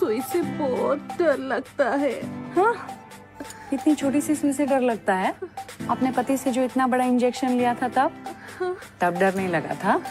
सुई से बहुत डर लगता है। हा? इतनी छोटी सी सुई से डर लगता है? अपने पति से जो इतना बड़ा इंजेक्शन लिया था तब? हाँ। तब डर नहीं लगा था?